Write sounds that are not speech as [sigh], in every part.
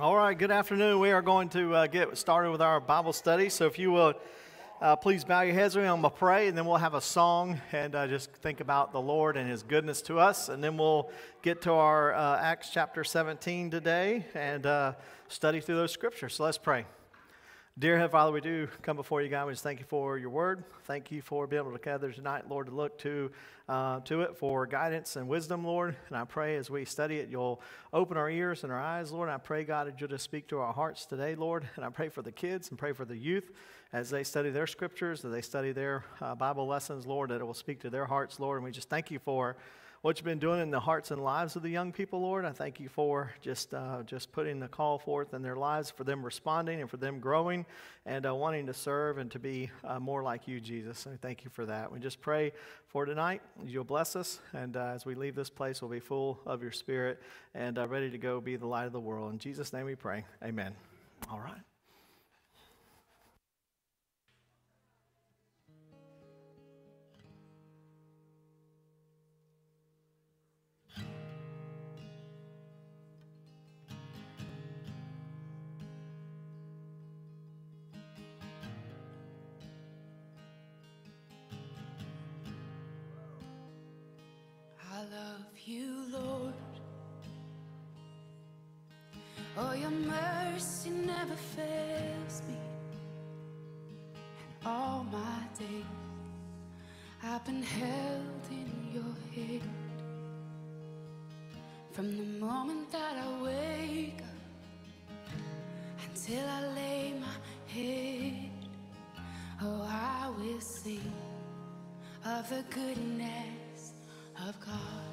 All right, good afternoon. We are going to uh, get started with our Bible study. So if you will, uh, please bow your heads with me. I'm going to pray, and then we'll have a song and uh, just think about the Lord and His goodness to us. And then we'll get to our uh, Acts chapter 17 today and uh, study through those scriptures. So let's pray. Dear Heavenly Father, we do come before you, God. We just thank you for your word. Thank you for being able to gather tonight, Lord, to look to, uh, to it for guidance and wisdom, Lord. And I pray as we study it, you'll open our ears and our eyes, Lord. And I pray, God, that you'll just speak to our hearts today, Lord. And I pray for the kids and pray for the youth as they study their scriptures, as they study their uh, Bible lessons, Lord, that it will speak to their hearts, Lord. And we just thank you for what you've been doing in the hearts and lives of the young people, Lord. I thank you for just uh, just putting the call forth in their lives, for them responding and for them growing and uh, wanting to serve and to be uh, more like you, Jesus. And thank you for that. We just pray for tonight. You'll bless us, and uh, as we leave this place, we'll be full of your Spirit and uh, ready to go be the light of the world. In Jesus' name we pray. Amen. All right. You, Lord. Oh, your mercy never fails me. And all my days I've been held in your hand. From the moment that I wake up until I lay my head, oh, I will sing of the goodness of God.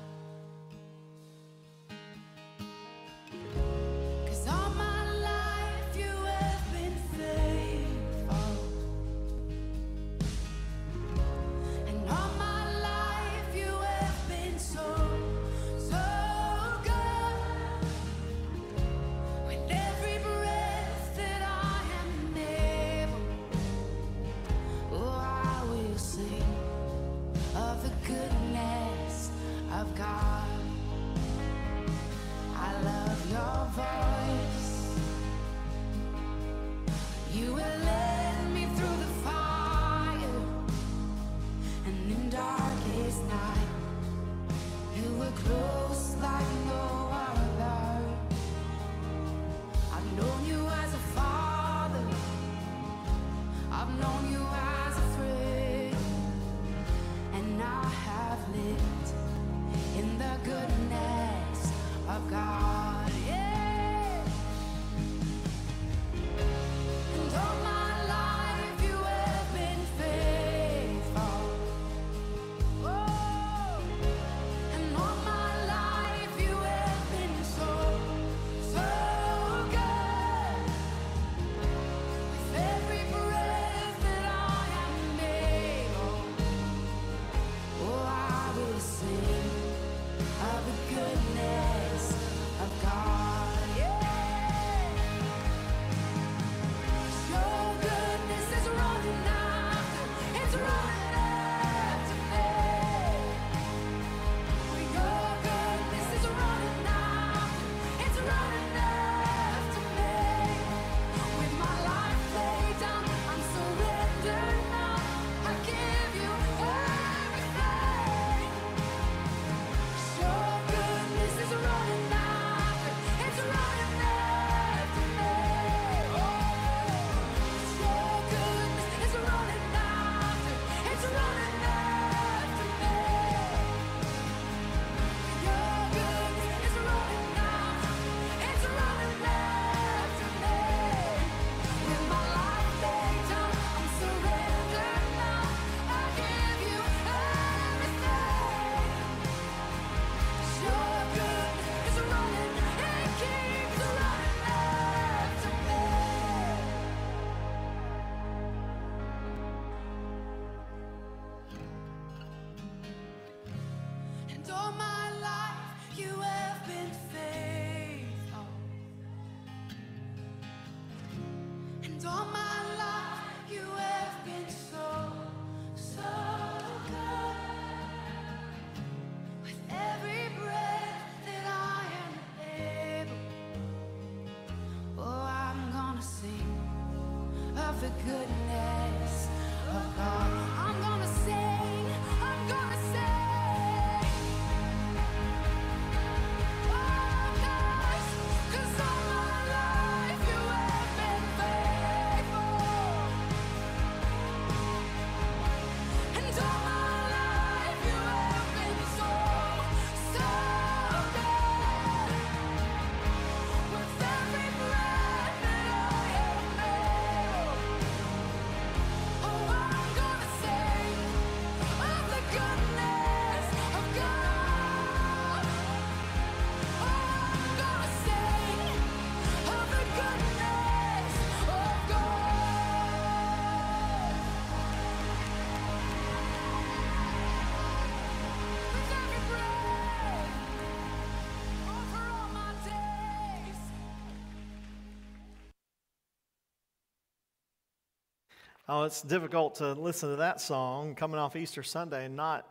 Oh, it's difficult to listen to that song coming off Easter Sunday and not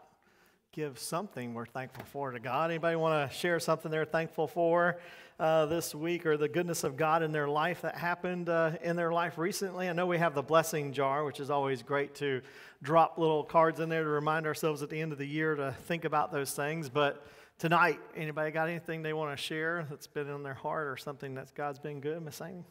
give something we're thankful for to God. Anybody want to share something they're thankful for uh, this week or the goodness of God in their life that happened uh, in their life recently? I know we have the blessing jar, which is always great to drop little cards in there to remind ourselves at the end of the year to think about those things. But tonight, anybody got anything they want to share that's been in their heart or something that God's been good, Miss Amy?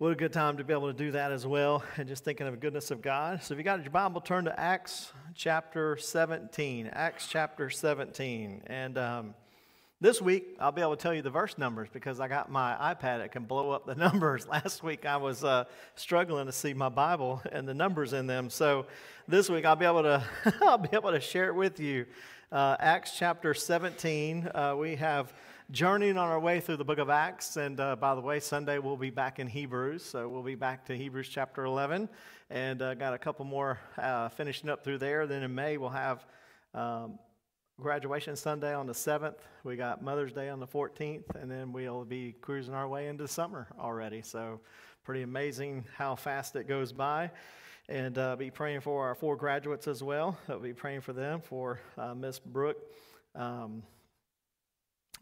What a good time to be able to do that as well, [laughs] and just thinking of the goodness of God. So, if you got your Bible, turn to Acts chapter 17. Acts chapter 17. And um, this week, I'll be able to tell you the verse numbers because I got my iPad that can blow up the [laughs] numbers. Last week, I was uh, struggling to see my Bible and the numbers in them. So, this week, I'll be able to, [laughs] I'll be able to share it with you. Uh, Acts chapter 17. Uh, we have journeying on our way through the book of Acts. And uh, by the way, Sunday we'll be back in Hebrews. So we'll be back to Hebrews chapter 11 and uh, got a couple more uh, finishing up through there. Then in May we'll have um, graduation Sunday on the 7th. We got Mother's Day on the 14th. And then we'll be cruising our way into summer already. So pretty amazing how fast it goes by. And uh, be praying for our four graduates as well. I'll be praying for them, for uh, Miss Brooke. Um,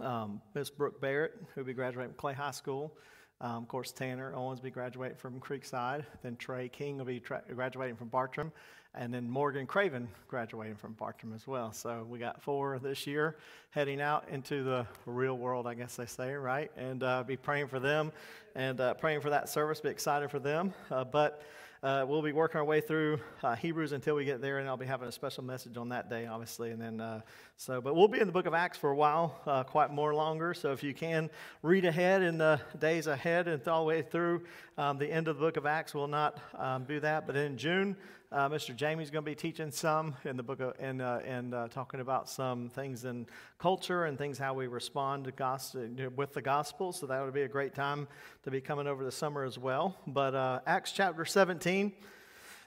um, Miss Brooke Barrett, who'll be graduating from Clay High School. Um, of course, Tanner Owens will be graduating from Creekside. Then Trey King will be tra- graduating from Bartram. And then Morgan Craven graduating from Bartram as well. So we got four this year heading out into the real world, I guess they say, right? And uh, be praying for them and uh, praying for that service, be excited for them. Uh, but uh, we'll be working our way through uh, Hebrews until we get there, and I'll be having a special message on that day, obviously. And then, uh, so, but we'll be in the book of Acts for a while, uh, quite more longer. So if you can read ahead in the days ahead and all the way through um, the end of the book of Acts, we'll not um, do that. But in June, uh, Mr. Jamie's going to be teaching some in the book of, and, uh, and uh, talking about some things in culture and things how we respond to gospel, with the gospel. So that would be a great time to be coming over the summer as well. But uh, Acts chapter 17.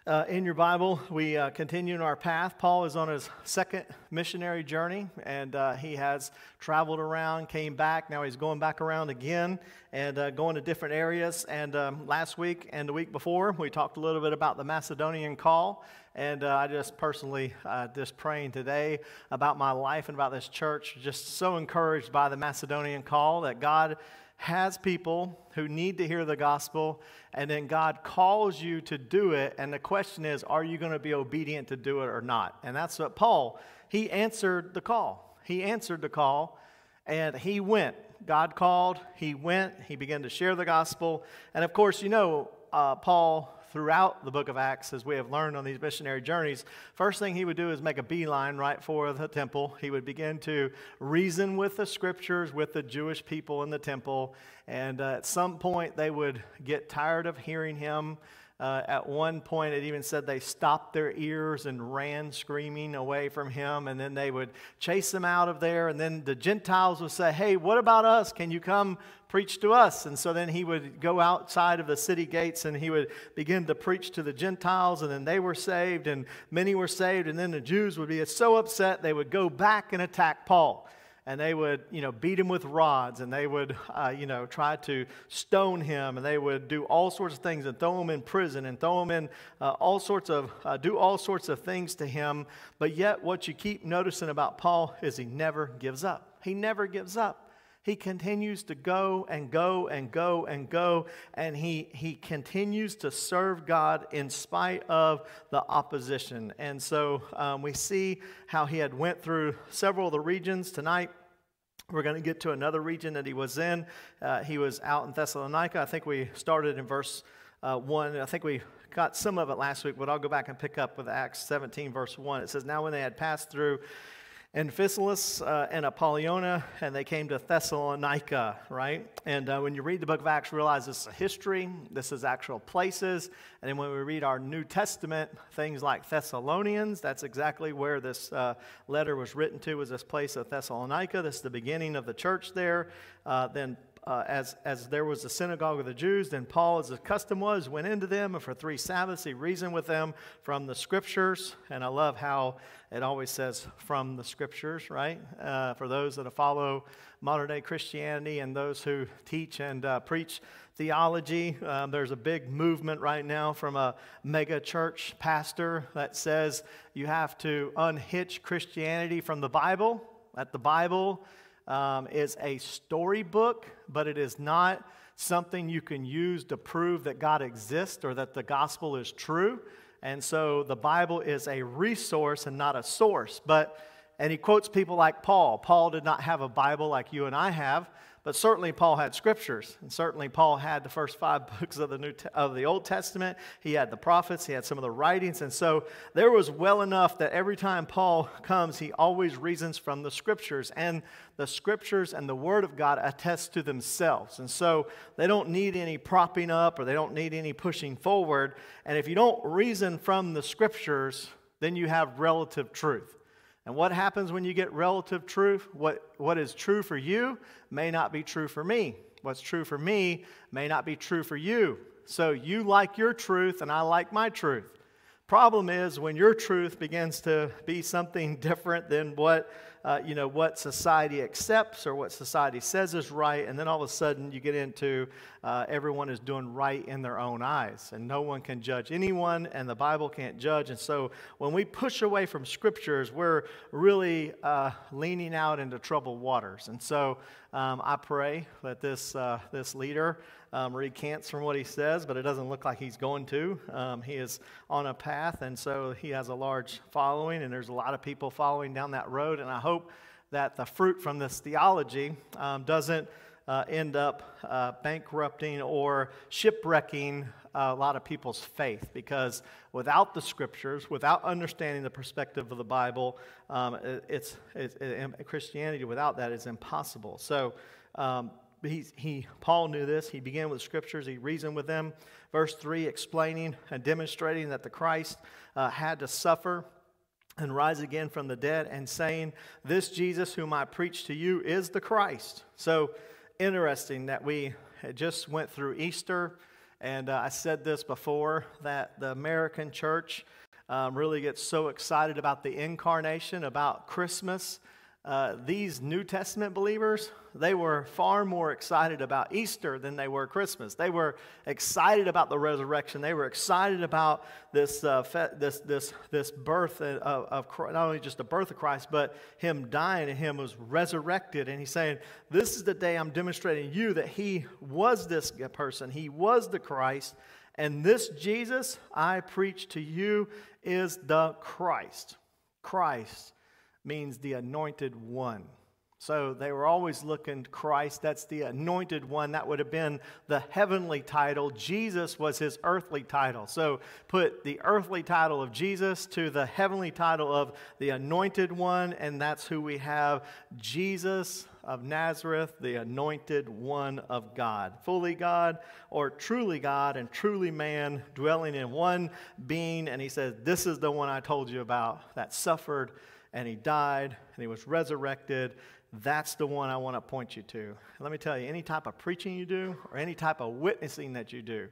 Uh, in your Bible, we uh, continue in our path. Paul is on his second missionary journey, and uh, he has traveled around, came back. Now he's going back around again and uh, going to different areas. And um, last week and the week before, we talked a little bit about the Macedonian call. And uh, I just personally, uh, just praying today about my life and about this church, just so encouraged by the Macedonian call that God has people who need to hear the gospel, and then God calls you to do it. And the question is, are you going to be obedient to do it or not? And that's what Paul, he answered the call. He answered the call, and he went. God called, he went, he began to share the gospel. And of course, you know, uh, Paul throughout the book of Acts, as we have learned on these missionary journeys, first thing he would do is make a beeline right for the temple. He would begin to reason with the scriptures, with the Jewish people in the temple. And uh, at some point, they would get tired of hearing him. Uh, at one point, it even said they stopped their ears and ran screaming away from him, and then they would chase them out of there. And then the Gentiles would say, Hey, what about us? Can you come preach to us? And so then he would go outside of the city gates and he would begin to preach to the Gentiles, and then they were saved, and many were saved. And then the Jews would be so upset they would go back and attack Paul and they would, you know, beat him with rods, and they would, uh, you know, try to stone him, and they would do all sorts of things and throw him in prison and throw him in uh, all sorts of, uh, do all sorts of things to him. But yet, what you keep noticing about Paul is he never gives up. He never gives up. He continues to go and go and go and go, and he, he continues to serve God in spite of the opposition. And so um, we see how he had went through several of the regions tonight. We're going to get to another region that he was in. Uh, he was out in Thessalonica. I think we started in verse uh, 1. I think we got some of it last week, but I'll go back and pick up with Acts 17, verse 1. It says, Now when they had passed through Amphipolis uh, and Apollonia, and they came to Thessalonica, right? And uh, when you read the book of Acts, realize this is history, this is actual places. And then when we read our New Testament, things like Thessalonians, that's exactly where this uh, letter was written to, was this place of Thessalonica. This is the beginning of the church there. Uh, then uh, as, as there was a synagogue of the Jews, then Paul, as his custom was, went into them, and for three Sabbaths he reasoned with them from the scriptures. And I love how it always says from the scriptures, right? Uh, for those that follow modern day Christianity and those who teach and uh, preach theology, um, there's a big movement right now from a mega church pastor that says you have to unhitch Christianity from the Bible, that the Bible um, is a storybook, but it is not something you can use to prove that God exists or that the gospel is true. And so the Bible is a resource and not a source. But and he quotes people like Paul. Paul did not have a Bible like you and I have. But certainly Paul had scriptures, and certainly Paul had the first five [laughs] books of the New of the Old Testament. He had the prophets, he had some of the writings, and so there was well enough that every time Paul [laughs] comes, he always reasons from the scriptures, and the scriptures and the Word of God attest to themselves, and so they don't need any propping up or they don't need any pushing forward. And if you don't reason from the scriptures, then you have relative truth. And what happens when you get relative truth? What, what is true for you may not be true for me. What's true for me may not be true for you. So you like your truth, and I like my truth. Problem is when your truth begins to be something different than what uh, you know, what society accepts or what society says is right, and then all of a sudden you get into uh, everyone is doing right in their own eyes, and no one can judge anyone, and the Bible can't judge. And so when we push away from scriptures, we're really uh, leaning out into troubled waters. And so um, I pray that this, uh, this leader um, recants from what he says, but it doesn't look like he's going to. Um, he is on a path, and so he has a large following, and there's a lot of people following down that road. And I hope that the fruit from this theology um, doesn't uh, end up uh, bankrupting or shipwrecking a lot of people's faith because without the scriptures, without understanding the perspective of the Bible, um, it's, it's it, Christianity without that is impossible. So um, he, he, Paul knew this. He began with scriptures, he reasoned with them. Verse 3 explaining and demonstrating that the Christ uh, had to suffer and rise again from the dead, and saying, This Jesus whom I preach to you is the Christ. So interesting that we just went through Easter, and uh, I said this before that the American church um, really gets so excited about the incarnation, about Christmas uh, these New Testament believers, they were far more excited about Easter than they were Christmas. They were excited about the resurrection. They were excited about this, uh, fe- this, this, this birth of, of Christ, not only just the birth of Christ, but Him dying and Him was resurrected. And He's saying, This is the day I'm demonstrating you that He was this person, He was the Christ. And this Jesus I preach to you is the Christ. Christ means the anointed one. So they were always looking Christ. That's the anointed one. That would have been the heavenly title. Jesus was his earthly title. So put the earthly title of Jesus to the heavenly title of the anointed one, and that's who we have Jesus of Nazareth, the anointed one of God. Fully God or truly God and truly man, dwelling in one being. And he says, This is the one I told you about that suffered and he died and he was resurrected. That's the one I want to point you to. Let me tell you, any type of preaching you do or any type of witnessing that you do,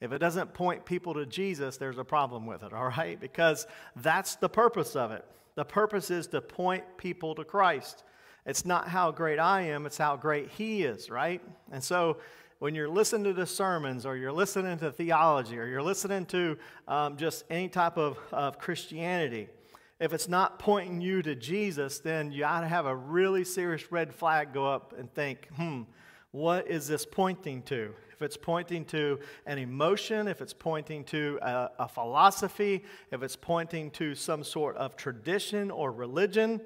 if it doesn't point people to Jesus, there's a problem with it, [laughs] all right? Because that's the purpose of it. The purpose is to point people to Christ. It's not how great I am, it's how great He is, right? And so when you're listening to the sermons or you're listening to theology or you're listening to um, just any type of, of Christianity, if it's not pointing you to Jesus, then you ought to have a really serious red flag go up and think, hmm, what is this pointing to? If it's pointing to an emotion, if it's pointing to a, a philosophy, if it's pointing to some sort of tradition or religion,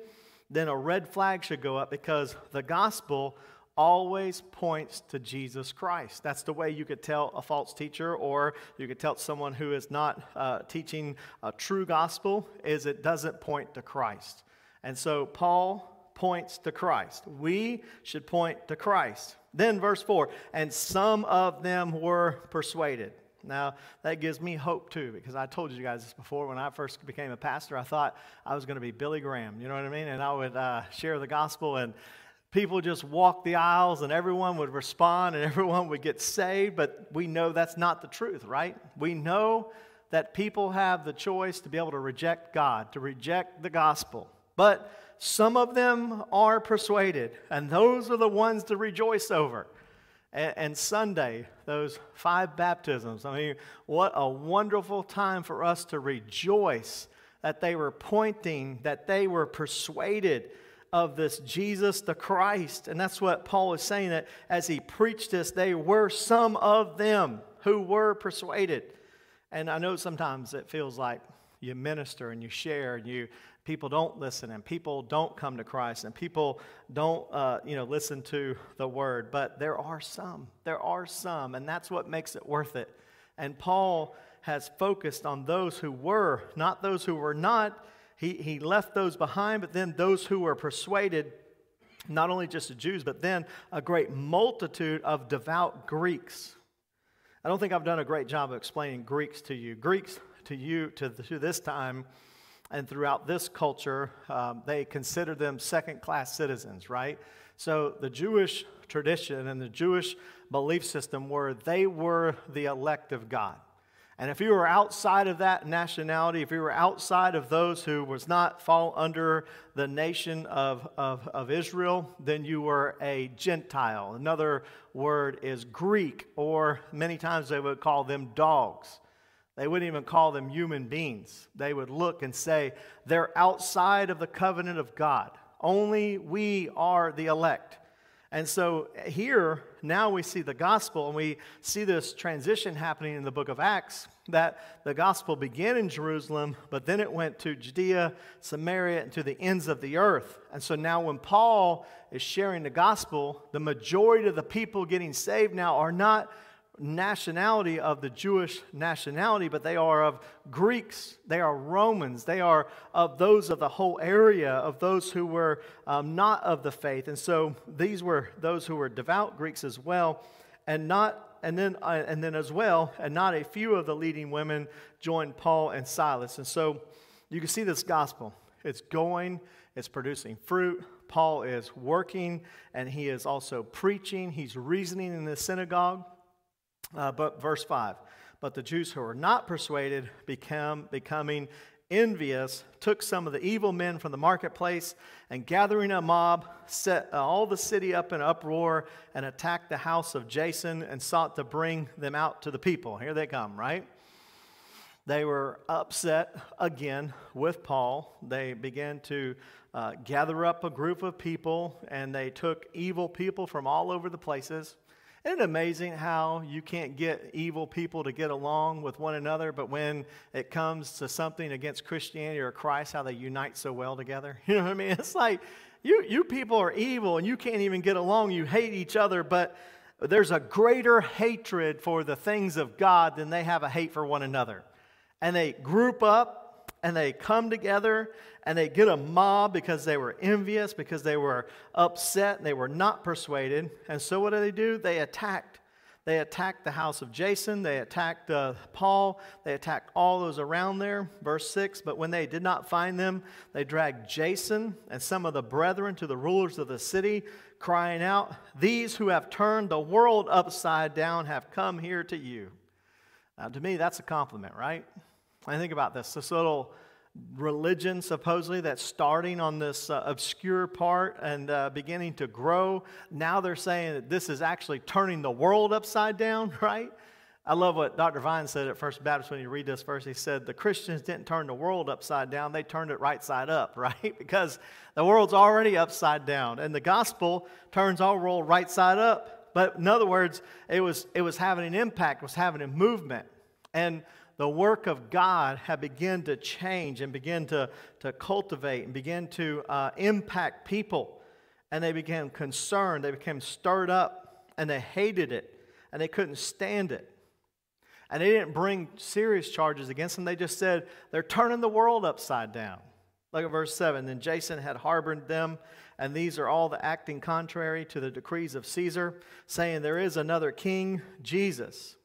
then a red flag should go up because the gospel always points to Jesus Christ. That's the way you could tell a false teacher, or you could tell someone who is not uh, teaching a true gospel, is it doesn't point to Christ. And so Paul points to Christ. We should point to Christ. Then, verse 4 and some of them were persuaded. Now, that gives me hope too, because I told you guys this before. When I first became a pastor, I thought I was going to be Billy Graham, you know what I mean? And I would uh, share the gospel and people just walk the aisles and everyone would respond and [laughs] everyone would get saved, but we know that's not the truth, right? We know that people have the choice to be able to reject God, to reject the gospel. But some of them are persuaded, and those are the ones to rejoice over. And, and Sunday, those five baptisms, I mean, what a wonderful time for us to rejoice that they were pointing, that they were persuaded of this Jesus the Christ. And that's what Paul is saying that as he preached this, they were some of them who were persuaded. And I know sometimes it feels like you minister and you share and you people don't listen and people don't come to Christ and people don't uh, you know listen to the word but there are some there are some and that's what makes it worth it and Paul has focused on those who were not those who were not he, he left those behind but then those who were persuaded not only just the Jews but then a great multitude of devout Greeks I don't think I've done a great job of explaining Greeks to you Greeks to you to, to this time and throughout this culture, um, they consider them second class citizens, right? So the Jewish tradition and the Jewish belief system were they were the elect of God. And if you were outside of that nationality, if you were outside of those who was not fall under the nation of, of, of Israel, then you were a Gentile. Another word is Greek, or many times they would call them dogs. They wouldn't even call them human beings. They would look and say, they're outside of the covenant of God. Only we are the elect. And so here, now we see the gospel, and we see this transition happening in the book of Acts that the gospel began in Jerusalem, but then it went to Judea, Samaria, and to the ends of the earth. And so now, when Paul is sharing the gospel, the majority of the people getting saved now are not nationality of the Jewish nationality, but they are of Greeks, they are Romans, they are of those of the whole area, of those who were um, not of the faith. And so these were those who were devout Greeks as well, and not. And then, uh, and then as well, and not a few of the leading women joined Paul and Silas. And so you can see this gospel. It's going, it's producing fruit. Paul is working, and he is also preaching. He's reasoning in the synagogue. Uh, but verse 5 But the Jews who were not persuaded, became, becoming envious, took some of the evil men from the marketplace and gathering a mob, set uh, all the city up in uproar and attacked the house of Jason and sought to bring them out to the people. Here they come, right? They were upset again with Paul. They began to uh, gather up a group of people and they took evil people from all over the places isn't it amazing how you can't get evil people to get along with one another, but when it comes to something against Christianity or Christ, how they unite so well together? [laughs] You know what I mean? It's like you, you people are evil and you can't even get along. You hate each other, but there's a greater hatred for the things of God than they have a hate for one another. And they group up and they come together and they get a mob because they were envious, because they were upset, and they were not persuaded. And so what do they do? They attacked. They attacked the house of Jason. They attacked uh, Paul. They attacked all those around there. Verse 6 But when they did not find them, they dragged Jason and some of the brethren to the rulers of the city, crying out, These who have turned the world upside down have come here to you. Now, to me, that's a compliment, right? I think about this. This little religion, supposedly, that's starting on this uh, obscure part and uh, beginning to grow. Now they're saying that this is actually turning the world upside down, [laughs] right? I love what Dr. Vines said at First Baptist when you read this verse. He said, The Christians didn't turn the world upside down, they turned it right side up, [laughs] right? Because the world's already upside down, and the gospel turns our world right side up. But in other words, it was, it was having an impact, was having a movement. And the work of God had begun to change and begin to, to cultivate and begin to uh, impact people. And they became concerned, they became stirred up, and they hated it, and they couldn't stand it. And they didn't bring serious charges against them. They just said, they're turning the world upside down. Look at verse 7. Then Jason had harbored them, and these are all the acting contrary to the decrees of Caesar, saying, There is another king, Jesus.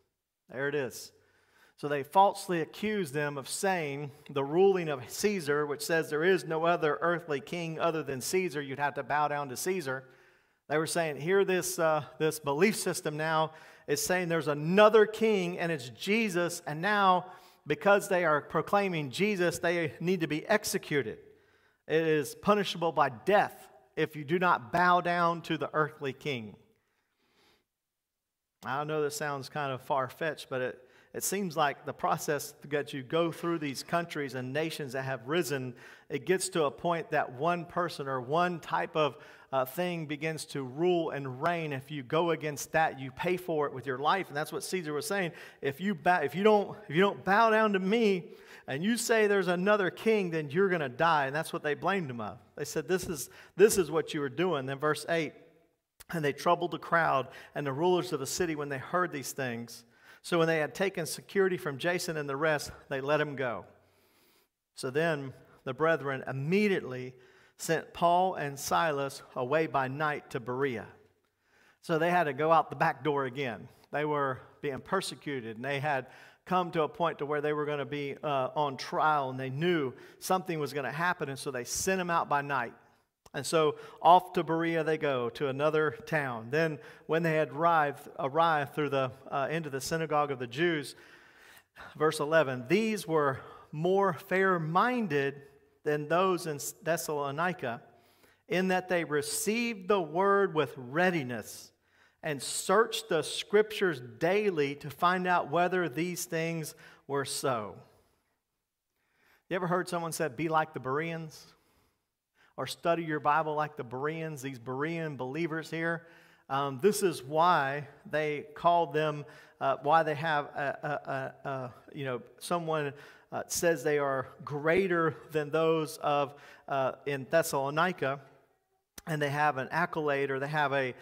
There it is. So they falsely accused them of saying the ruling of Caesar, which says there is no other earthly king other than Caesar, you'd have to bow down to Caesar. They were saying, here, this, uh, this belief system now is saying there's another king and it's Jesus, and now because they are proclaiming Jesus, they need to be executed. It is punishable by death if you do not bow down to the earthly king. I know this sounds kind of far fetched, but it, it seems like the process that you go through these countries and nations that have risen, it gets to a point that one person or one type of uh, thing begins to rule and reign. If you go against that, you pay for it with your life. And that's what Caesar was saying. If you, bow, if you, don't, if you don't bow down to me and you say there's another king, then you're going to die. And that's what they blamed him of. They said, this is, this is what you were doing. Then verse 8, and they troubled the crowd and the rulers of the city when they heard these things. So when they had taken security from Jason and the rest, they let him go. So then the brethren immediately sent Paul and Silas away by night to Berea. So they had to go out the back door again. They were being persecuted and they had come to a point to where they were going to be uh, on trial and they knew something was going to happen and so they sent them out by night and so off to Berea they go to another town. Then, when they had arrived, arrived through the uh, into the synagogue of the Jews, verse 11, these were more fair-minded than those in Thessalonica, in that they received the word with readiness and searched the scriptures daily to find out whether these things were so. You ever heard someone say, "Be like the Bereans"? Or study your Bible like the Bereans, these Berean believers here. Um, this is why they called them, uh, why they have, a, a, a, you know, someone uh, says they are greater than those of uh, in Thessalonica, and they have an accolade or they have a,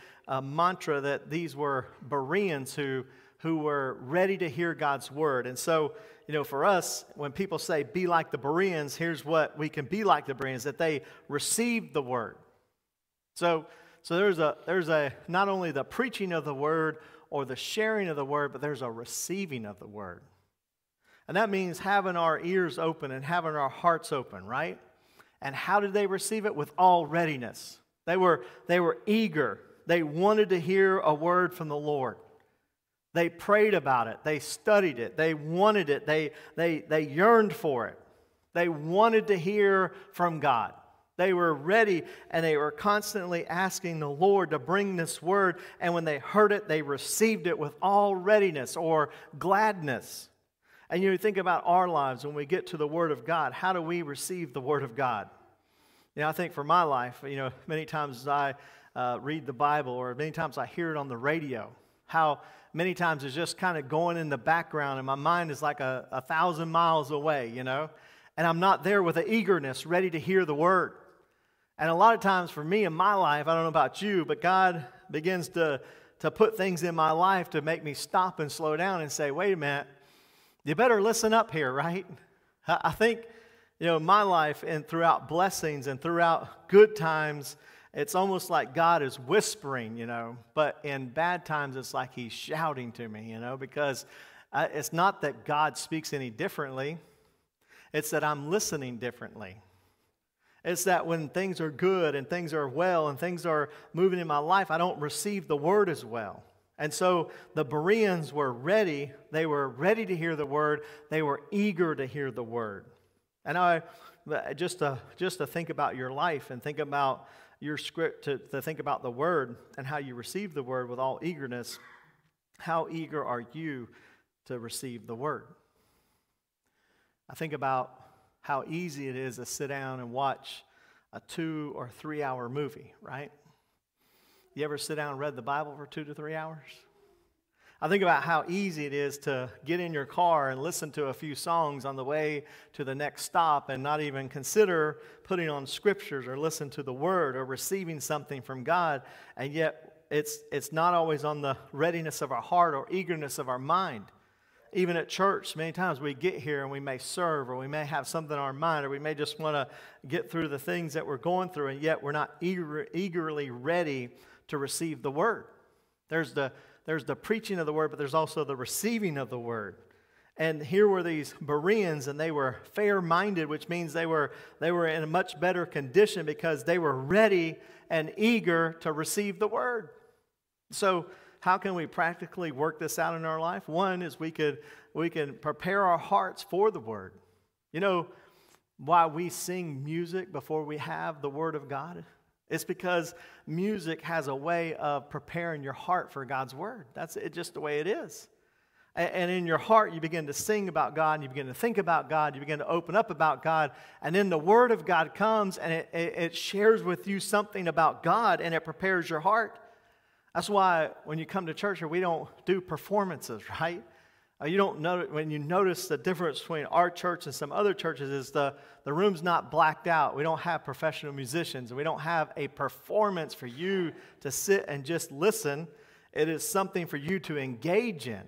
mantra that these were Bereans who who were ready to hear God's word. And so you know, for us, when people say be like the Bereans, here's what we can be like the Bereans that they received the word. So, so there's a there's a not only the preaching of the word or the sharing of the word, but there's a receiving of the word. And that means having our ears open and having our hearts open, right? And how did they receive it? With all readiness. They were, they were eager. They wanted to hear a word from the Lord. They prayed about it. They studied it. They wanted it. They, they, they yearned for it. They wanted to hear from God. They were ready and they were constantly asking the Lord to bring this word. And when they heard it, they received it with all readiness or gladness. And you think about our lives when we get to the Word of God. How do we receive the Word of God? You know, I think for my life, you know, many times I uh, read the Bible or many times I hear it on the radio, how many times is just kind of going in the background, and my mind is like a, a thousand miles away, you know? And I'm not there with an eagerness, ready to hear the word. And a lot of times for me in my life, I don't know about you, but God begins to, to put things in my life to make me stop and slow down and say, wait a minute, you better listen up here, right? I think, you know, my life and throughout blessings and throughout good times, it's almost like God is whispering, you know, but in bad times, it's like He's shouting to me, you know, because uh, it's not that God speaks any differently, it's that I'm listening differently. It's that when things are good and things are well and things are moving in my life, I don't receive the word as well. And so the Bereans were ready. They were ready to hear the word. They were eager to hear the word. And I, just to, just to think about your life and think about your script to, to think about the word and how you receive the word with all eagerness, how eager are you to receive the word? I think about how easy it is to sit down and watch a two or three hour movie, right? You ever sit down and read the Bible for two to three hours? I think about how easy it is to get in your car and listen to a few songs on the way to the next stop and not even consider putting on scriptures or listen to the word or receiving something from God. And yet, it's, it's not always on the readiness of our heart or eagerness of our mind. Even at church, many times we get here and we may serve or we may have something on our mind or we may just want to get through the things that we're going through, and yet we're not eager, eagerly ready to receive the word. There's the there's the preaching of the word, but there's also the receiving of the word. And here were these Bereans, and they were fair minded, which means they were, they were in a much better condition because they were ready and eager to receive the word. So, how can we practically work this out in our life? One is we could we can prepare our hearts for the word. You know why we sing music before we have the word of God? It's because music has a way of preparing your heart for God's word. That's it, just the way it is. And in your heart, you begin to sing about God, and you begin to think about God, you begin to open up about God, and then the Word of God comes and it, it, shares with you something about God and it prepares your heart. That's why when you come to church we don't do performances, [laughs] right? Uh, you don't know when you notice the difference between our church and some other churches is the, the room's not blacked out. We don't have professional musicians, we don't have a performance for you to sit and just listen. It is something for you to engage in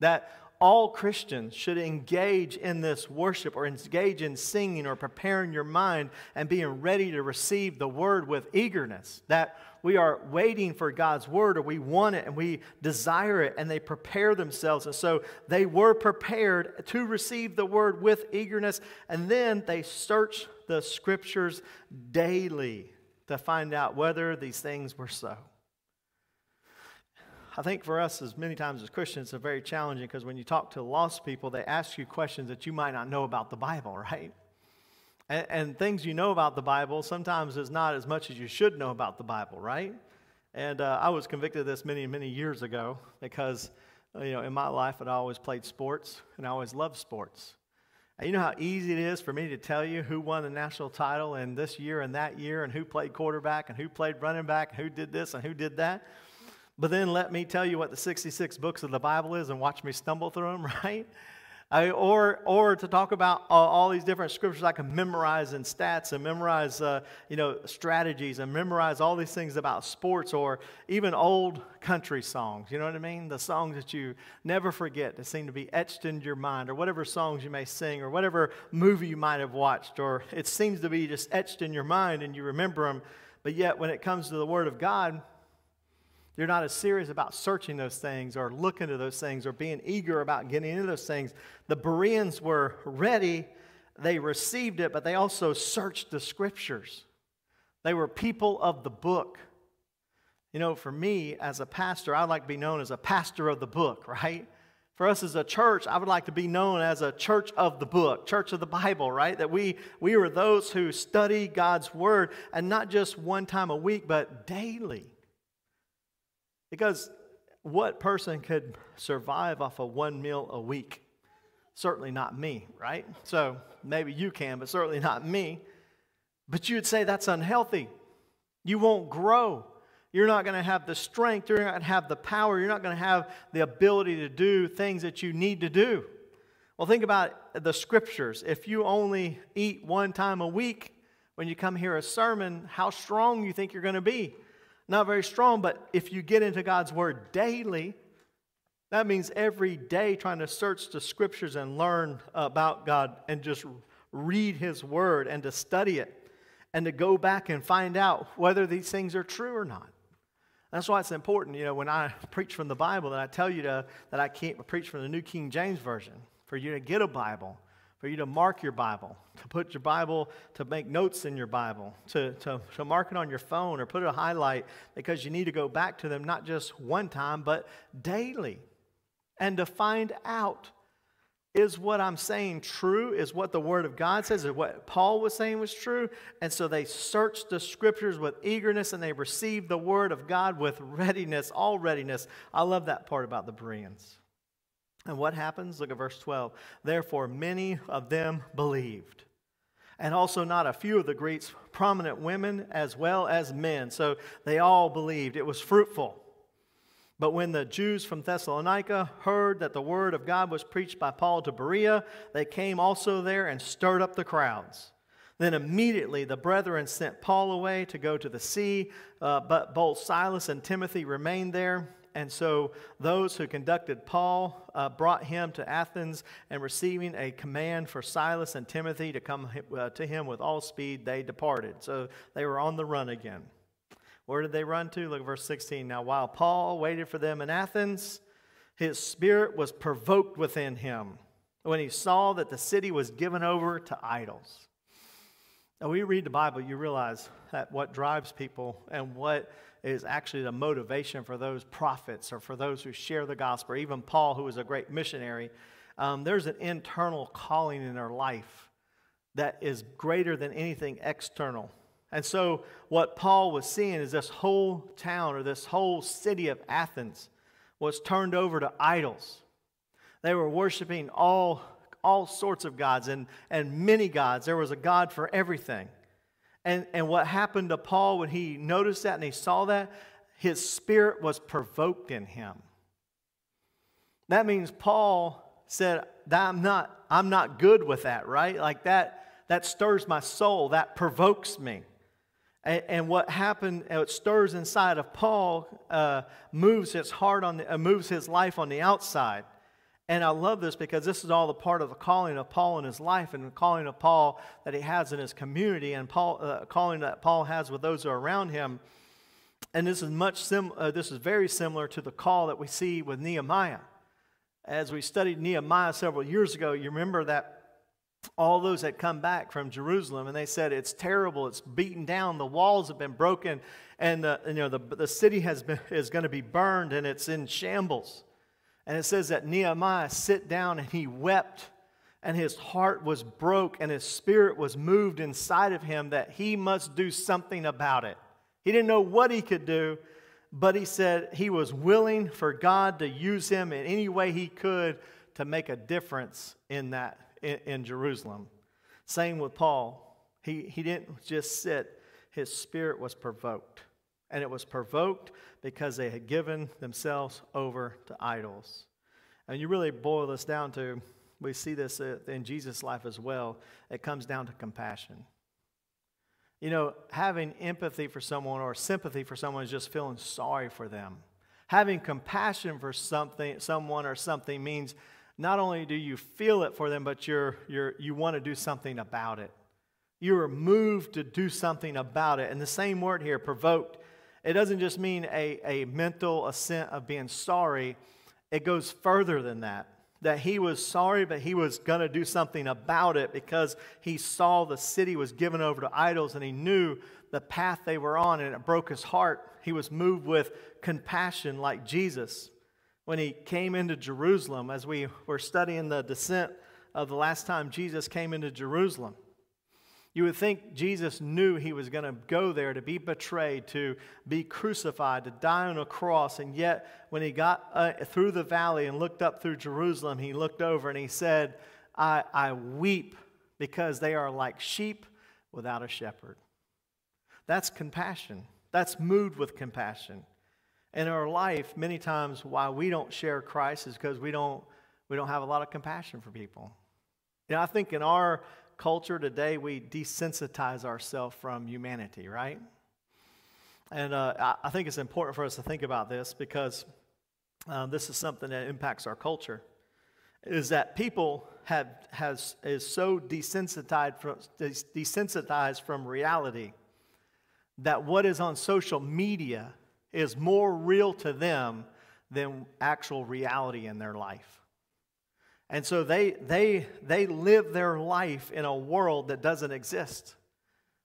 that all Christians should engage in this worship or engage in singing or preparing your mind and being ready to receive the word with eagerness. That we are waiting for God's word or we want it and we desire it and they prepare themselves. And so they were prepared to receive the word with eagerness and then they search the scriptures daily to find out whether these things were so. I think for us, as many times as Christians, it's very challenging because when you talk to lost people, they ask you questions that you might not know about the Bible, right? And, and things you know about the Bible sometimes is not as much as you should know about the Bible, right? And uh, I was convicted of this many, many years ago because, uh, you know, in my life, I'd always played sports and I always loved sports. And you know how easy it is for me to tell you who won the national title in this year and that year and who played quarterback and who played running back and who did this and who did that? But then let me tell you what the 66 books of the Bible is and watch me stumble through them, [laughs] right? I, or, or to talk about all, all, these different scriptures I can memorize and stats and memorize, uh, you know, strategies and memorize all these things about sports or even old country songs. You know what I mean? The songs that you never forget that seem to be etched into your mind or whatever songs you may sing or whatever movie you might have watched or it seems to be just etched in your mind and you remember them. But yet when it comes to the Word of God, you're not as serious about searching those things or looking to those things or being eager about getting into those things. The Bereans were ready, they received it, but they also searched the scriptures. They were people of the book. You know, for me as a pastor, I'd like to be known as a pastor of the book, right? For us as a church, I would like to be known as a church of the book, church of the Bible, right? That we, we are those who study God's word and not just one time a week, but daily. Because what person could survive off of one meal a week? Certainly not me, right? So maybe you can, but certainly not me. But you'd say that's unhealthy. You won't grow. You're not going to have the strength. You're not going to have the power. You're not going to have the ability to do things that you need to do. Well, think about the scriptures. If you only eat one time a week when you come hear a sermon, how strong you think you're going to be? Not very strong, but if you get into God's Word daily, that means every day trying to search the scriptures and learn about God and just read His Word and to study it and to go back and find out whether these things are true or not. That's why it's important, you know, when I [laughs] preach from the Bible, that I tell you to, that I can't preach from the New King James Version, for you to get a Bible for you to mark your Bible, to put your Bible, to make notes in your Bible, to, to, to mark it on your phone or put a highlight because you need to go back to them not just one time, but daily. And to find out is what I'm saying true? Is what the Word of God says? Is what Paul was saying was true? And so they searched the Scriptures with eagerness and they received the Word of God with readiness, all readiness. I love that part about the Bereans. And what happens? Look at verse 12. Therefore, many of them believed. And also, not a few of the Greeks, prominent women as well as men. So they all believed. It was fruitful. But when the Jews from Thessalonica heard that the word of God was preached by Paul to Berea, they came also there and stirred up the crowds. Then immediately the brethren sent Paul away to go to the sea, uh, but both Silas and Timothy remained there. And so those who conducted Paul uh, brought him to Athens, and receiving a command for Silas and Timothy to come uh, to him with all speed, they departed. So they were on the run again. Where did they run to? Look at verse 16. Now, while Paul waited for them in Athens, his spirit was provoked within him when he saw that the city was given over to idols. Now, when you read the Bible, you realize that what drives people and what is actually the motivation for those prophets or for those who share the gospel, even Paul, who was a great missionary. Um, there's an internal calling in their life that is greater than anything external. And so, what Paul was seeing is this whole town or this whole city of Athens was turned over to idols. They were worshiping all, all sorts of gods and, and many gods. There was a God for everything. And, and what happened to Paul when he noticed that and he saw that, his spirit was provoked in him. That means Paul said, I'm not, I'm not good with that, right? Like that, that stirs my soul, that provokes me. And, and what happened, it stirs inside of Paul, uh, moves his heart on the, uh, moves his life on the outside. And I love this because this is all the part of the calling of Paul in his life and the calling of Paul that he has in his community and Paul, uh, calling that Paul has with those who are around him. And this is much sim- uh, this is very similar to the call that we see with Nehemiah. As we studied Nehemiah several years ago, you remember that all those had come back from Jerusalem and they said, It's terrible, it's beaten down, the walls have been broken, and the, you know, the, the city has been, is going to be burned and it's in shambles. And it says that Nehemiah sit down and he wept, and his heart was broke, and his spirit was moved inside of him that he must do something about it. He didn't know what he could do, but he said he was willing for God to use him in any way he could to make a difference in that in, in Jerusalem. Same with Paul. He, he didn't just sit, his spirit was provoked. And it was provoked because they had given themselves over to idols. And you really boil this down to, we see this uh, in Jesus' life as well, it comes down to compassion. You know, having empathy for someone or sympathy for someone is just feeling sorry for them. Having compassion for something, someone or something means not only do you feel it for them, but you're, you're, you want to do something about it. You are moved to do something about it. And the same word here, provoked, it doesn't just mean a, a mental assent of being sorry, it goes further than that. That he was sorry, but he was going to do something about it because he saw the city was given over to idols and he knew the path they were on and it broke his heart. He was moved with compassion like Jesus when he came into Jerusalem, as we were studying the descent of the last time Jesus came into Jerusalem. You would think Jesus knew he was going to go there to be betrayed, to be crucified, to die on a cross. And yet, when he got uh, through the valley and looked up through Jerusalem, he looked over and he said, I, I weep because they are like sheep without a shepherd. That's compassion. That's moved with compassion in our life, many times why we don't share Christ is because we don't, we don't have a lot of compassion for people. You know, I think in our culture today, we desensitize ourselves from humanity, right? And uh, I, think it's important for us to think about this because uh, this is something that impacts our culture. Is that people have has is so desensitized from desensitized from reality that what is on social media is more real to them than actual reality in their life. And so they, they, they live their life in a world that doesn't exist.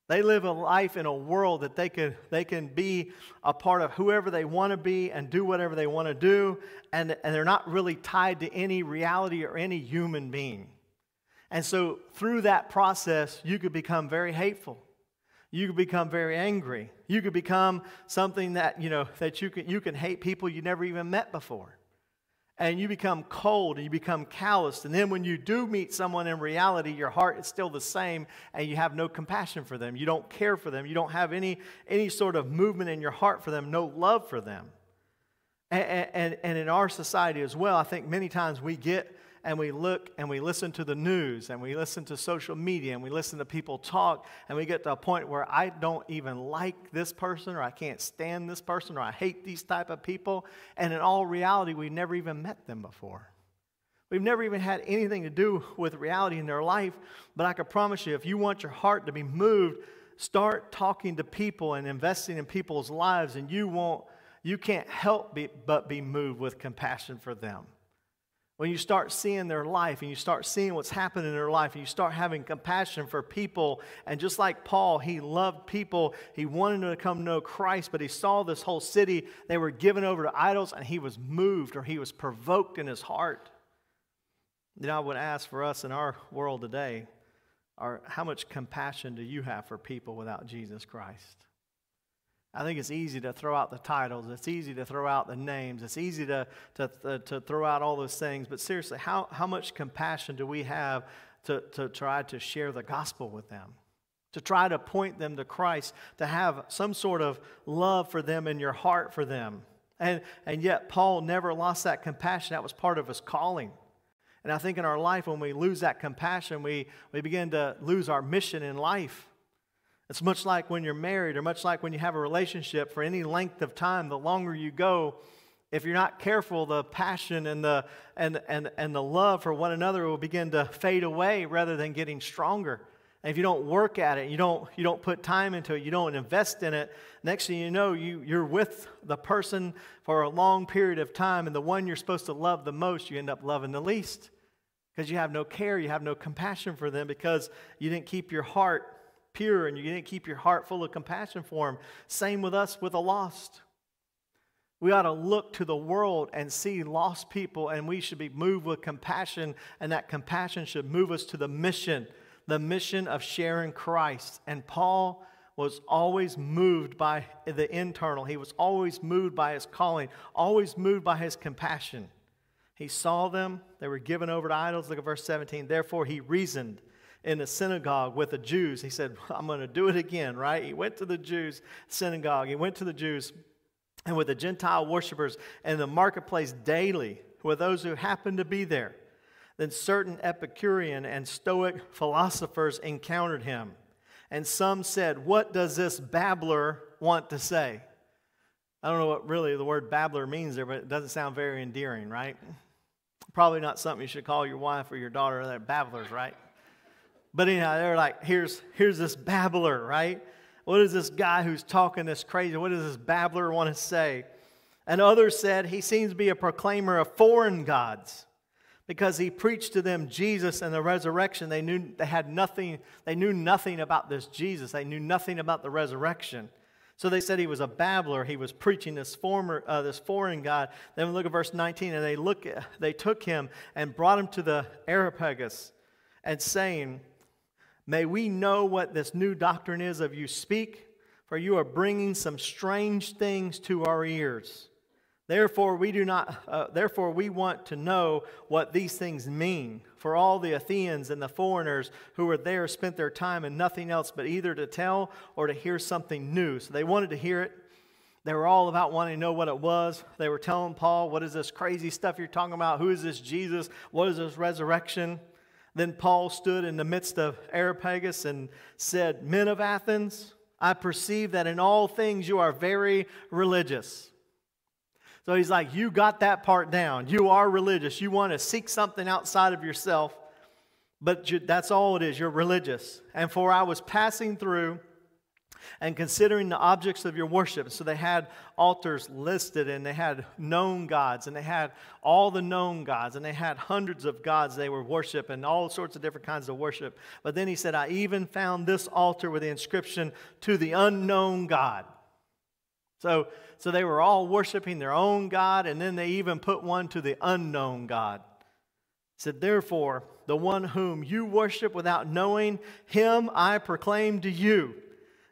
They live a life in a world that they can, they can be a part of whoever they want to be and do whatever they want to do, and, and they're not really tied to any reality or any human being. And so, through that process, you could become very hateful you could become very angry. You could become something that, you know, that you can, you can hate people you never even met before. And you become cold and you become calloused. And then when you do meet someone in reality, your heart is still the same and you have no compassion for them. You don't care for them. You don't have any, any sort of movement in your heart for them, no love for them. And, and, and in our society as well, I think many times we get and we look and we listen to the news and we listen to social media and we listen to people talk and we get to a point where I don't even like this person or I can't stand this person or I hate these type of people. And in all reality, we've never even met them before. We've never even had anything to do with reality in their life. But I can promise you, if you want your heart to be moved, start talking to people and investing in people's lives, and you won't, you can't help be, but be moved with compassion for them. When you start seeing their life and you start seeing what's happening in their life and you start having compassion for people, and just like Paul, he loved people. He wanted them to come know Christ, but he saw this whole city, they were given over to idols, and he was moved or he was provoked in his heart. Then I would ask for us in our world today, are, how much compassion do you have for people without Jesus Christ? I think it's easy to throw out the titles. It's easy to throw out the names. It's easy to, to, to, to throw out all those things. But seriously, how, how much compassion do we have to, to try to share the gospel with them? To try to point them to Christ, to have some sort of love for them in your heart for them. And, and yet, Paul never lost that compassion. That was part of his calling. And I think in our life, when we lose that compassion, we, we begin to lose our mission in life. It's much like when you're married or much like when you have a relationship for any length of time, the longer you go, if you're not careful, the passion and the, and, and, and the love for one another will begin to fade away rather than getting stronger. And if you don't work at it, you don't, you don't put time into it, you don't invest in it, next thing you know, you, you're with the person for a long period of time, and the one you're supposed to love the most, you end up loving the least because you have no care, you have no compassion for them because you didn't keep your heart pure and you didn't keep your heart full of compassion for them. Same with us with the lost. We ought to look to the world and see lost people, and we should be moved with compassion, and that compassion should move us to the mission, the mission of sharing Christ. And Paul was always moved by the internal, he was always moved by his calling, always moved by his compassion. He saw them, they were given over to idols. Look at verse 17. Therefore, he reasoned in the synagogue with the Jews. He said, I'm going to do it again, right? He went to the Jews' synagogue, he went to the Jews and with the Gentile worshippers in the marketplace daily with those who happened to be there. Then certain Epicurean and Stoic philosophers encountered him. And some said, What does this babbler want to say? I don't know what really the word babbler means there, but it doesn't sound very endearing, right? Probably not something you should call your wife or your daughter. They're babblers, right? But anyhow, they're like, here's, here's this babbler, right? What is this guy who's talking this crazy? What does this babbler want to say? And others said he seems to be a proclaimer of foreign gods because he preached to them Jesus and the resurrection. They knew they had nothing, they knew nothing about this Jesus. They knew nothing about the resurrection. So they said he was a babbler. He was preaching this former, uh, this foreign God. Then we look at verse 19, and they look, they took him and brought him to the Areopagus, and saying, May we know what this new doctrine is of you speak, for you are bringing some strange things to our ears. Therefore, we do not. Uh, therefore, we want to know what these things mean. For all the Athenians and the foreigners who were there spent their time in nothing else but either to tell or to hear something new. So they wanted to hear it. They were all about wanting to know what it was. They were telling Paul, "What is this crazy stuff you're talking about? Who is this Jesus? What is this resurrection?" Then Paul stood in the midst of Areopagus and said, Men of Athens, I perceive that in all things you are very religious. So he's like, You got that part down. You are religious. You want to seek something outside of yourself, but that's all it is. You're religious. And for I was passing through and considering the objects of your worship. So they had altars listed and they had known gods and they had all the known gods and they had hundreds of gods they were worshiping, all sorts of different kinds of worship. But then he said, I even found this altar with the inscription to the unknown God. So, so they were all worshiping their own God and then they even put one to the unknown God. He said, Therefore, the one whom you worship without knowing, him I proclaim to you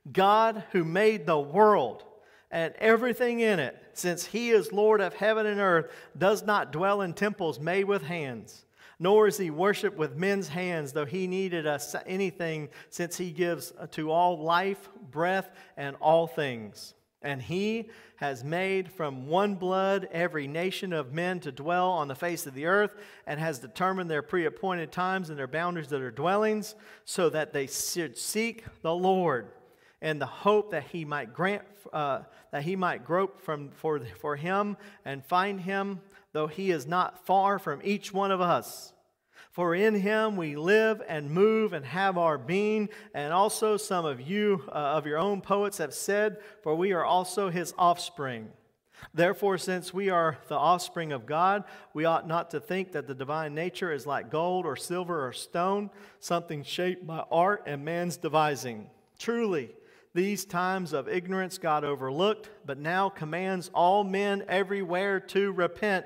God who made the world and everything in it, since he is Lord of heaven and earth, does not dwell in temples made with hands, nor is he worshiped with men's hands, though he needed us anything, since he gives to all life, breath, and all things. And he has made from one blood every nation of men to dwell on the face of the earth, and has determined their pre appointed times and their boundaries of their dwellings, so that they should seek the Lord and the hope that he might grant uh, that he might grope from, for, for him and find him, though he is not far from each one of us. For in him we live and move and have our being, and also some of you, uh, of your own poets, have said, For we are also his offspring. Therefore, since we are the offspring of God, we ought not to think that the divine nature is like gold or silver or stone, something shaped by art and man's devising. Truly, these times of ignorance God overlooked, but now commands all men everywhere to repent,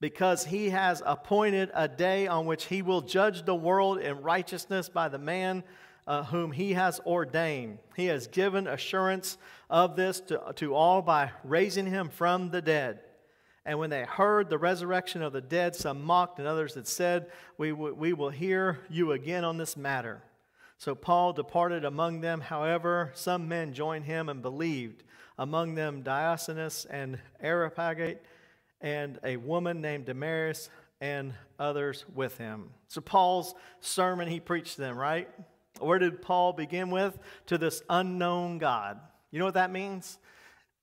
because he has appointed a day on which he will judge the world in righteousness by the man uh, whom he has ordained. He has given assurance of this to, to all by raising him from the dead. And when they heard the resurrection of the dead, some mocked, and others had said, we, we will hear you again on this matter. So Paul departed among them. However, some men joined him and believed, among them Dionysius and Areopagite, and a woman named Damaris, and others with him. So Paul's sermon, he preached them, right? Where did Paul begin with? To this unknown God. You know what that means?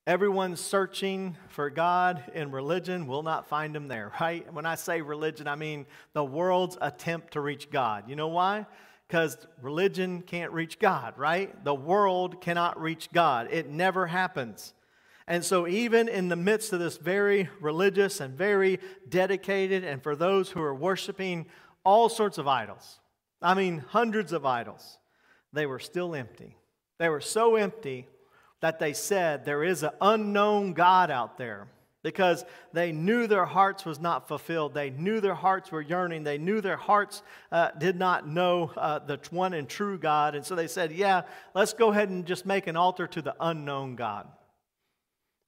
Everyone searching for God in religion will not find him there, right? When I say religion, I mean the world's attempt to reach God. You know why? Because religion can't reach God, right? The world cannot reach God. It never happens. And so, even in the midst of this very religious and very dedicated, and for those who are worshiping all sorts of idols, I mean, hundreds of idols, they were still empty. They were so empty that they said, There is an unknown God out there because they knew their hearts was not fulfilled. They knew their hearts were yearning. They knew their hearts uh, did not know uh, the one and true God. And so they said, Yeah, let's go ahead and just make an altar to the unknown God.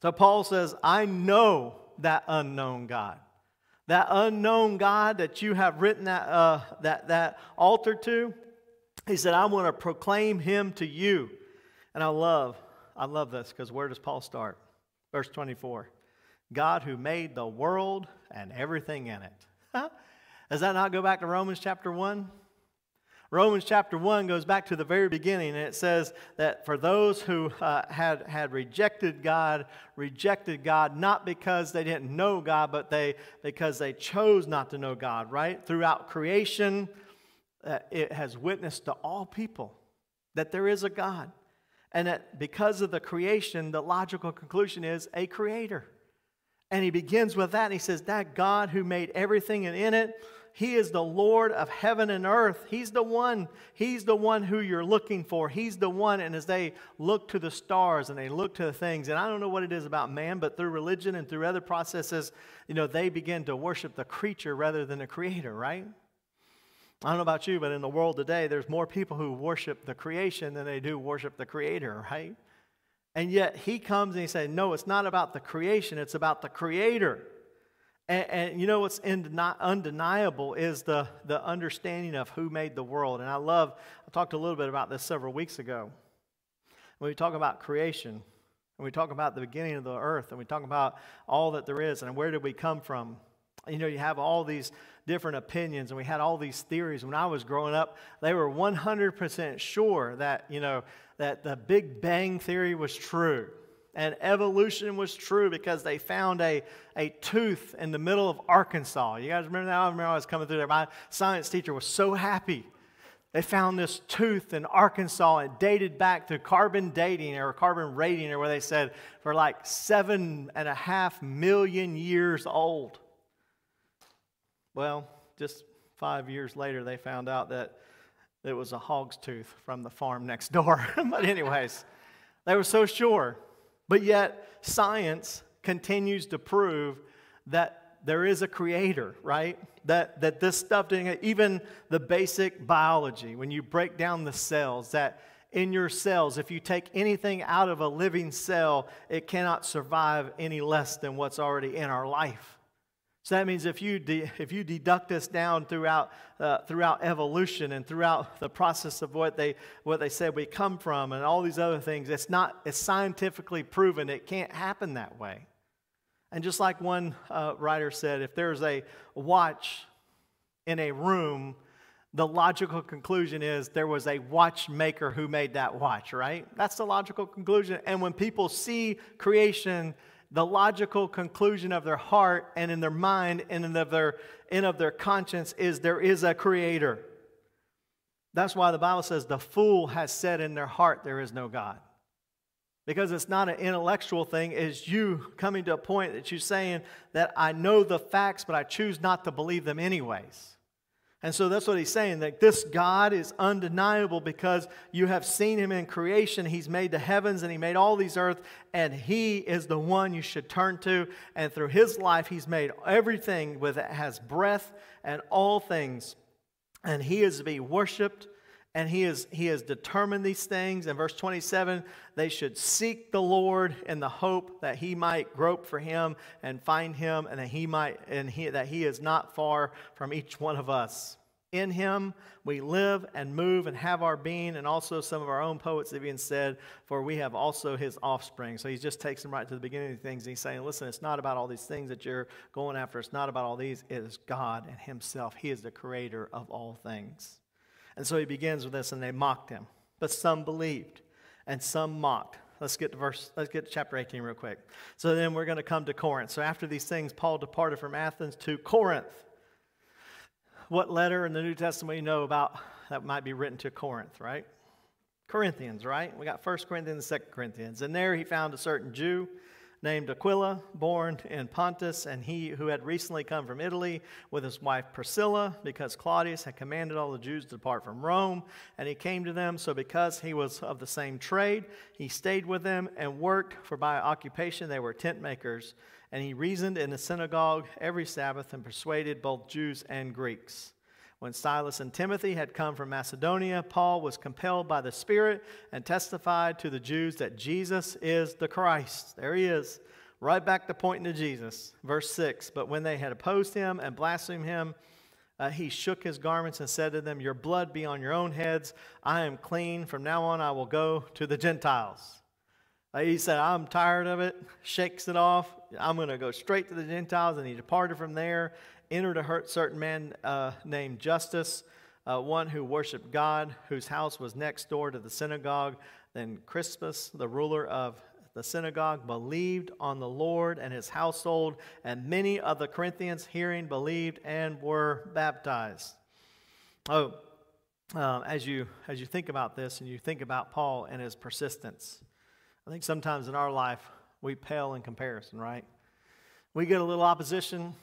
So Paul says, I know that unknown God. That unknown God that you have written that, uh, that, that altar to, he said, I want to proclaim him to you. And I love, I love this because where does Paul start? Verse 24 God who made the world and everything in it. [laughs] Does that not go back to Romans chapter 1? Romans chapter 1 goes back to the very beginning, and it says that for those who uh, had, had rejected God, rejected God not because they didn't know God, but they, because they chose not to know God, right? Throughout creation, uh, it has witnessed to all people that there is a God. And that because of the creation, the logical conclusion is a creator. And he begins with that, and he says, That God who made everything and in it, he is the Lord of heaven and earth. He's the one. He's the one who you're looking for. He's the one. And as they look to the stars and they look to the things, and I don't know what it is about man, but through religion and through other processes, you know, they begin to worship the creature rather than the creator, right? I don't know about you, but in the world today, there's more people who worship the creation than they do worship the creator, right? And yet he comes and he says, No, it's not about the creation, it's about the creator. And, and, you know what's undeniable is the, the understanding of who made the world. And I love, I talked a little bit about this several weeks ago. When we talk about creation, and we talk about the beginning of the earth, and we talk about all that there is, and where did we come from? You know, you have all these different opinions, and we had all these theories. When I was growing up, they were 100% sure that, you know, that the Big Bang Theory was true and evolution was true because they found a, a tooth in the middle of Arkansas. You guys remember that? I remember I was coming through there. My science teacher was so happy. They found this tooth in Arkansas and dated back to carbon dating or carbon rating, or where they said for like seven and a half million years old. Well, just five years later, they found out that it was a hog's tooth from the farm next door. [laughs] but, anyways, they were so sure. But yet, science continues to prove that there is a creator, right? That, that this stuff, even the basic biology, when you break down the cells, that in your cells, if you take anything out of a living cell, it cannot survive any less than what's already in our life. So that means if you, de- if you deduct this down throughout, uh, throughout evolution and throughout the process of what they, what they said we come from and all these other things, it's not it's scientifically proven. It can't happen that way. And just like one uh, writer said, if there's a watch in a room, the logical conclusion is there was a watchmaker who made that watch, right? That's the logical conclusion. And when people see creation, the logical conclusion of their heart and in their mind and in of their, and of their conscience is there is a creator. That's why the Bible says the fool has said in their heart there is no God. Because it's not an intellectual thing, it's you coming to a point that you're saying that I know the facts, but I choose not to believe them anyways. And so that's what he's saying that this God is undeniable because you have seen him in creation. He's made the heavens and he made all these earth, and he is the one you should turn to. And through his life, he's made everything with has breath and all things. And he is to be worshiped and he, is, he has determined these things. In verse 27, they should seek the Lord in the hope that he might grope for him and find him, and that he might and he, that he is not far from each one of us. In him we live and move and have our being, and also some of our own poets have even said, For we have also his offspring. So he just takes them right to the beginning of things. He's saying, Listen, it's not about all these things that you're going after. It's not about all these. It is God and himself. He is the creator of all things. And so he begins with this, and they mocked him. But some believed, and some mocked. Let's get to verse, let's get to chapter 18 real quick. So then we're going to come to Corinth. So after these things, Paul departed from Athens to Corinth what letter in the New Testament you know about that might be written to Corinth, right? Corinthians, right? We got 1 Corinthians, and 2 Corinthians. And there he found a certain Jew named Aquila, born in Pontus, and he who had recently come from Italy with his wife Priscilla, because Claudius had commanded all the Jews to depart from Rome, and he came to them. So, because he was of the same trade, he stayed with them and worked, for by occupation they were tent makers. And he reasoned in the synagogue every Sabbath and persuaded both Jews and Greeks. When Silas and Timothy had come from Macedonia, Paul was compelled by the Spirit and testified to the Jews that Jesus is the Christ. There he is, right back to pointing to Jesus. Verse 6 But when they had opposed him and blasphemed him, uh, he shook his garments and said to them, Your blood be on your own heads. I am clean. From now on, I will go to the Gentiles. Uh, he said, I'm tired of it, [laughs] shakes it off. I'm going to go straight to the Gentiles. And he departed from there entered a certain man uh, named Justus, uh, one who worshiped God, whose house was next door to the synagogue. Then Crispus, the ruler of the synagogue, believed on the Lord and his household, and many of the Corinthians, hearing, believed and were baptized. Oh, um, as you as you think about this and you think about Paul and his persistence, I think sometimes in our life we pale in comparison, right? We get a little opposition,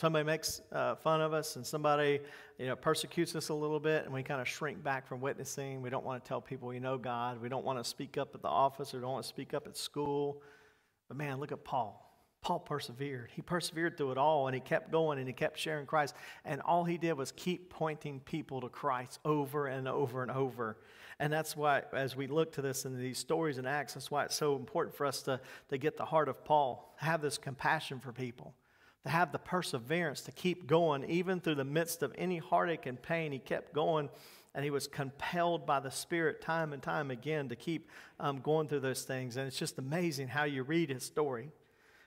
somebody makes uh, fun of us and somebody you know persecutes us a little bit and we kind of shrink back from witnessing. We don't want to tell people we know god. We don't want to speak up at the office or don't want to speak up at school. But man look at paul. Paul persevered. He persevered through it all and he kept going and he kept sharing christ. And all he did was keep pointing people to christ over and over and over. And that's why as we look to this in these stories and acts that's why it's so important for us to, to get the heart of paul. Have this compassion for people to have the perseverance to keep going, even through the midst of any heartache and pain. He kept going, and he was compelled by the Spirit time and time again to keep um, going through those things. And it's just amazing how you read his story.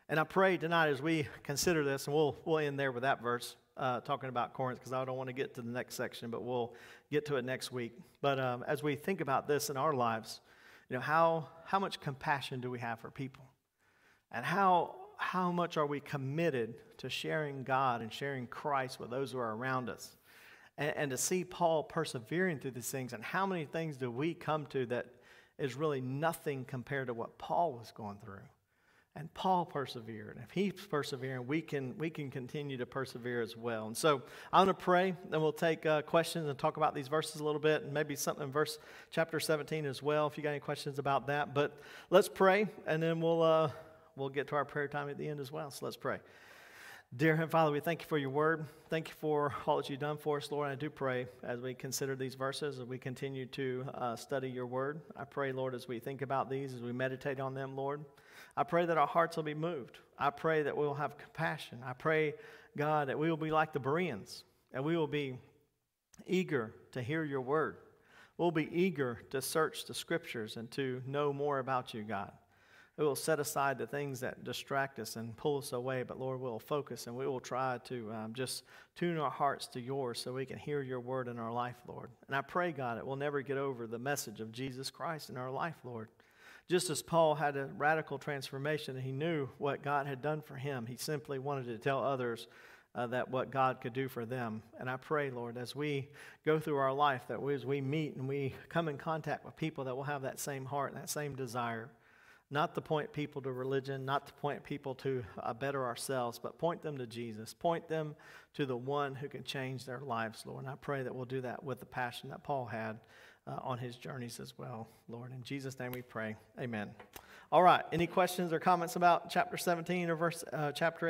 And I pray tonight as we consider this, and we'll, we'll end there with that verse, uh, talking about Corinth, because I don't want to get to the next section, but we'll get to it next week. But um, as we think about this in our lives, you know, how, how much compassion do we have for people? And how how much are we committed to sharing God and sharing Christ with those who are around us? And, and, to see Paul persevering through these things, and how many things do we come to that is really nothing compared to what Paul was going through? And Paul persevered. If he's persevering, we can, we can continue to persevere as well. And so I'm going to pray, then we'll take uh, questions and talk about these verses a little bit, and maybe something in verse chapter 17 as well, if you got any questions about that. But let's pray, and then we'll. Uh, we'll get to our prayer time at the end as well. So let's pray. Dear Heavenly Father, we thank you for your word. Thank you for all that you've done for us, Lord. I do pray as we consider these verses, as we continue to uh, study your word. I pray, Lord, as we think about these, as we meditate on them, Lord, I pray that our hearts will be moved. I pray that we will have compassion. I pray, God, that we will be like the Bereans, and we will be eager to hear your word. We'll be eager to search the scriptures and to know more about you, God. We will set aside the things that distract us and pull us away, but Lord, we'll focus and we will try to um, just tune our hearts to yours so we can hear your word in our life, Lord. And I pray, God, that we'll never get over the message of Jesus Christ in our life, Lord. Just as Paul had a radical transformation and he knew what God had done for him, he simply wanted to tell others uh, that what God could do for them. And I pray, Lord, as we go through our life, that we, as we meet and we come in contact with people that will have that same heart and that same desire not to point people to religion, not to point people to uh, better ourselves, but point them to Jesus. Point them to the one who can change their lives, Lord. And I pray that we'll do that with the passion that Paul had uh, on his journeys as well, Lord. In Jesus' name we pray. Amen. All right. Any questions or comments about chapter 17 or verse uh, chapter